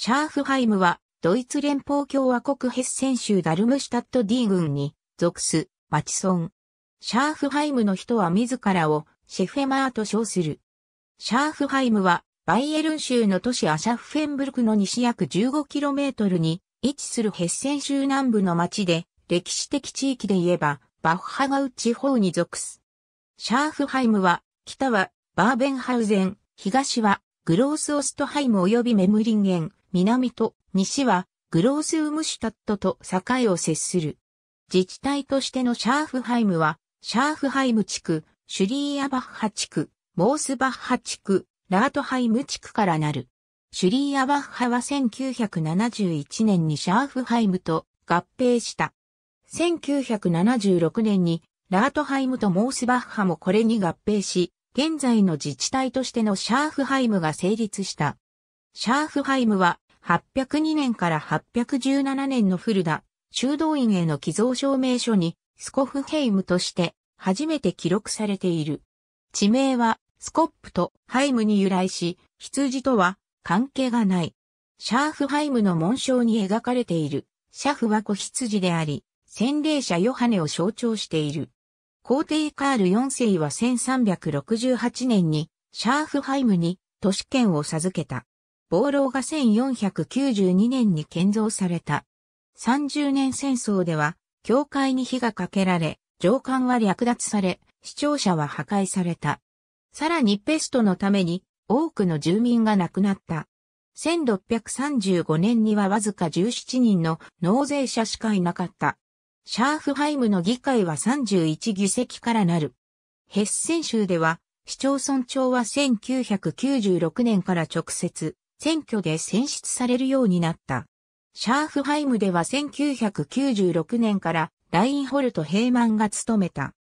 シャーフハイムは、ドイツ連邦共和国ヘッセン州ダルムシュタット D 郡に属す、町村。シャーフハイムの人は自らをシェフェマーと称する。シャーフハイムは、バイエルン州の都市アシャフフェンブルクの西約 15km に位置するヘッセン州南部の町で、歴史的地域で言えば、バッハガウ地方に属す。シャーフハイムは、北はバーベンハウゼン、東はグロースオストハイム及びメムリンゲン、南と西はグロースウムシュタットと境を接する。自治体としてのシャーフハイムは、シャーフハイム地区、シュリーアバッハ地区、モースバッハ地区、ラートハイム地区からなる。シュリーアバッハは1971年にシャーフハイムと合併した。1976年にラートハイムとモースバッハもこれに合併し、現在の自治体としてのシャーフハイムが成立した。シャーフハイムは802年から817年のフルダ、修道院への寄贈証明書にスコフヘイムとして初めて記録されている。地名はスコップとハイムに由来し、羊とは関係がない。シャーフハイムの紋章に描かれているシャフは子羊であり、洗礼者ヨハネを象徴している。皇帝カール4世は1368年にシャーフハイムに都市権を授けた。暴浪が1492年に建造された。30年戦争では、教会に火がかけられ、上官は略奪され、視聴者は破壊された。さらにペストのために多くの住民が亡くなった。1635年にはわずか17人の納税者しかいなかった。シャーフハイムの議会は31議席からなる。ヘッセン州では市町村長は1996年から直接選挙で選出されるようになった。シャーフハイムでは1996年からラインホルト・ヘイマンが務めた。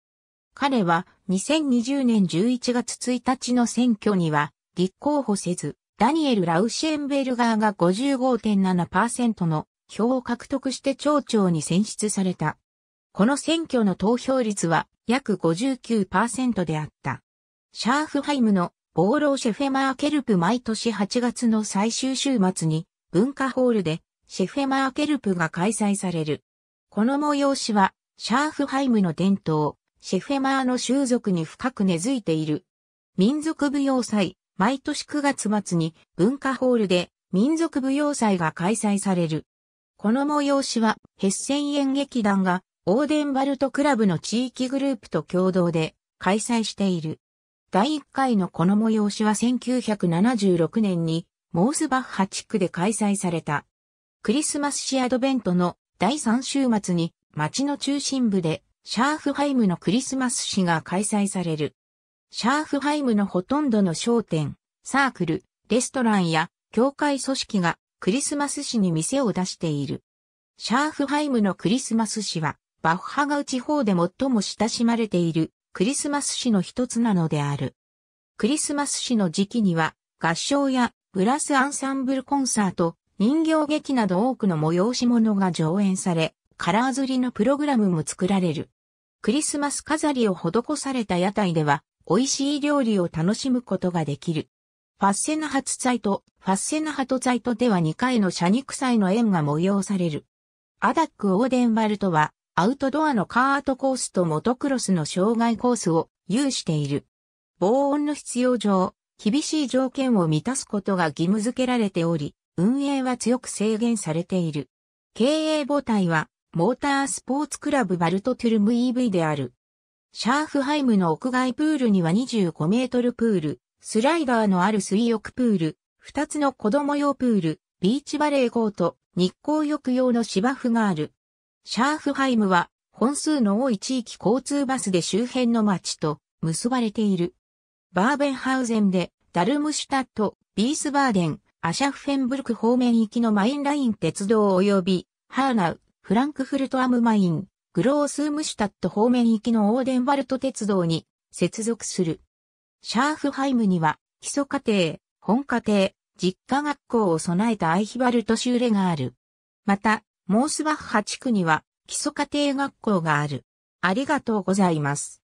彼は2020年11月1日の選挙には立候補せず、ダニエル・ラウシェンベルガーが55.7%の票を獲得して町長に選出された。この選挙の投票率は約59%であった。シャーフハイムのボーローシェフェマーケルプ毎年8月の最終週末に文化ホールでシェフェマーケルプが開催される。この催しはシャーフハイムの伝統、シェフェマーの習俗に深く根付いている。民族舞踊祭、毎年9月末に文化ホールで民族舞踊祭が開催される。この催しはヘッセン演劇団がオーデンバルトクラブの地域グループと共同で開催している。第1回のこの催しは1976年にモースバッハ地区で開催された。クリスマス市 アドベントの第3週末に街の中心部でシャーフハイムのクリスマス市が開催される。シャーフハイムのほとんどの商店、サークル、レストランや教会組織がクリスマス市に店を出している。シャーフハイムのクリスマス誌はバッハガウ地方で最も親しまれているクリスマス誌の一つなのである。クリスマス誌の時期には合唱やブラスアンサンブルコンサート、人形劇など多くの催し物が上演され、カラー釣りのプログラムも作られる。クリスマス飾りを施された屋台では、美味しい料理を楽しむことができる。ファッセナハツツァイト、ファッセナハトツァイトでは2回の車肉祭の宴が催される。ADAC オーデンバルトは、アウトドアのカートコースとモトクロスの障害コースを有している。防音の必要上、厳しい条件を満たすことが義務付けられており、運営は強く制限されている。経営母体は、モータースポーツクラブバルトトゥルム EV である。シャーフハイムの屋外プールには25メートルプール、スライダーのある水浴プール、2つの子供用プール、ビーチバレーコート、日光浴用の芝生がある。シャーフハイムは本数の多い地域交通バスで周辺の町と結ばれている。バーベンハウゼンでダルムシュタット、ビースバーデン、アシャフフェンブルク方面行きのマインライン鉄道及びハーナウ、フランクフルトアムマイン、グロースームシュタット方面行きのオーデンバルト鉄道に接続する。シャーフハイムには基礎課程、本課程、実家学校を備えたアイヒバルトシューレがある。また、モースバッハ地区には基礎家庭学校がある。ありがとうございます。